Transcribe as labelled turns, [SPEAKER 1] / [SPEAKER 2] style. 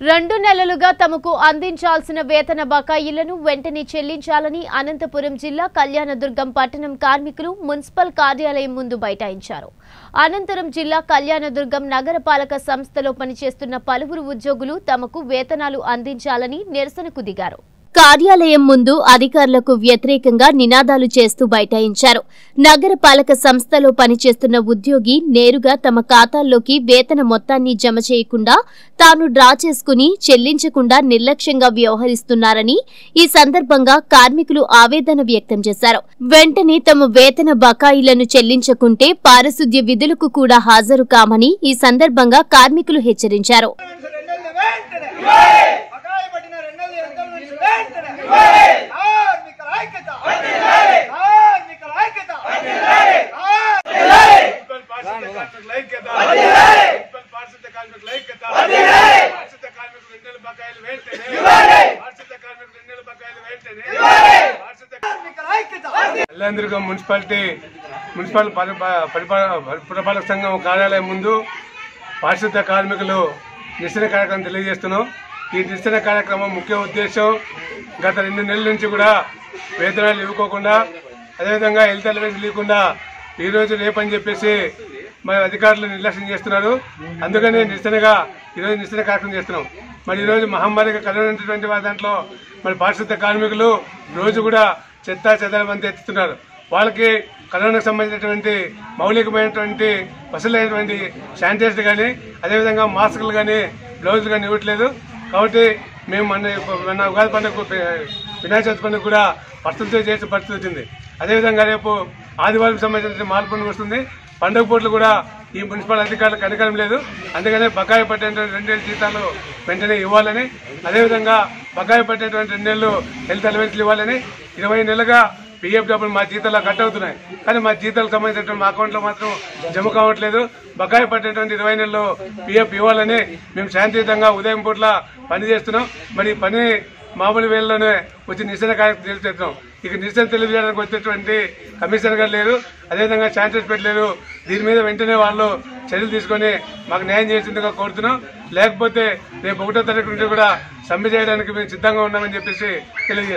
[SPEAKER 1] రెండు నెలలుగా తమకు అందించాల్సిన వేతన బకాయిలను వెంటనే చెల్లించాలని అనంతపురం జిల్లా కళ్యాణదుర్గం పట్టణం కార్మికులు మున్సిపల్ కార్యాలయం ముందు బైఠాయించారు. అనంతరం జిల్లా కళ్యాణదుర్గం నగరపాలక సంస్థలో పనిచేస్తున్న పలువురు ఉద్యోగులు తమకు వేతనాలు అందించాలని నిరసనకు దిగారు. కార్యాలయం ముందు అధికారులకు వ్యతిరేకంగా నినాదాలు చేస్తూ బైఠాయించారు. నగరపాలక సంస్థలో పనిచేస్తున్న ఉద్యోగి నేరుగా తమ ఖాతాల్లోకి వేతన మొత్తాన్ని జమ చేయకుండా తాను డ్రా చేసుకుని చెల్లించకుండా నిర్లక్ష్యంగా వ్యవహరిస్తున్నారని ఈ సందర్భంగా కార్మికులు ఆవేదన వ్యక్తం చేశారు. వెంటనే తమ వేతన బకాయిలను చెల్లించకుంటే పారిశుద్ధ్య విధులకు కూడా హాజరు కామని ఈ సందర్భంగా కార్మికులు హెచ్చరించారు
[SPEAKER 2] రెండేళ్ళు వెంటనే బకాయి పట్టిన రెండేళ్ళు ఎంతల నుంచి
[SPEAKER 3] మున్సిపాలిటీ మున్సిపల్ పరిపా- పురపాలక సంఘం కార్యాలయం ముందు పారిశుద్ధ కార్మికులు నిరసన కార్యక్రమం తెలియజేస్తున్నాం. ఈ నిరసన కార్యక్రమం ముఖ్య ఉద్దేశం గత రెండు నెలల నుంచి కూడా వేతనాలు ఇవ్వకోకుండా అదేవిధంగా హెల్త్ అలవెన్స్ లేకుండా ఈ రోజు రేపని చెప్పేసి మరి అధికారులు నిర్లక్ష్యం చేస్తున్నారు. అందుకనే నిరసనగా ఈరోజు నిరసన కార్యక్రమం చేస్తున్నాం. మరి ఈరోజు మహమ్మారిగా కలవనటువంటి దాంట్లో మరి పారిశుద్ధ కార్మికులు రోజు కూడా చెత్త చెదారం అంతా ఎత్తుతున్నారు. వాళ్ళకి కరోనాకు సంబంధించినటువంటి మౌలికమైనటువంటి వసూలైనటువంటి శానిటైజర్ కానీ అదేవిధంగా మాస్కులు కానీ బ్లౌజులు కానీ ఇవ్వట్లేదు. కాబట్టి మేము మన మన ఉగాది పండుగ వినాయక చవితి పండుగ కూడా పరిస్థితితో చేసే పరిస్థితి వచ్చింది. అదేవిధంగా రేపు ఆదివారం సంబంధించిన మాల్ పండుగ వస్తుంది. పండుగ పూటలు కూడా ఈ మున్సిపల్ అధికారులకు అధికారం లేదు. అందుకనే బకాయి పట్టేటువంటి రెండేళ్ళ జీతాలు వెంటనే ఇవ్వాలని అదేవిధంగా బకాయి పట్టేటువంటి రెండేళ్ళు హెల్త్ అలవెన్స్లు ఇవ్వాలని ఇరవై నెలలుగా పిఎఫ్ డబ్బులు మా జీతాల్లో కట్ అవుతున్నాయి. కానీ మా జీతాలకు సంబంధించినటువంటి మా అకౌంట్లో మాత్రం జమ కావట్లేదు. బకాయి పట్టేటువంటి ఇరవై నెలలు పిఎఫ్ ఇవ్వాలని మేము శాంతియుతంగా ఉదయం పూట్ల పని చేస్తున్నాం. మరి పని మామూలు వేళలోనే వచ్చి నిరసన కార్యక్రమం తెలియజేస్తున్నాం ఇక నిరసన తెలియజేయడానికి వచ్చినటువంటి కమిషనర్ గారు లేరు. అదేవిధంగా శాంతి పెట్టలేరు దీని మీద వెంటనే వాళ్ళు చర్యలు తీసుకొని మాకు న్యాయం చేసిందిగా కోరుతున్నాం. లేకపోతే రేపు ఒకటో తారీఖు నుండి కూడా సమ్మె చేయడానికి మేము సిద్ధంగా ఉన్నామని చెప్పేసి తెలియజేస్తున్నాం.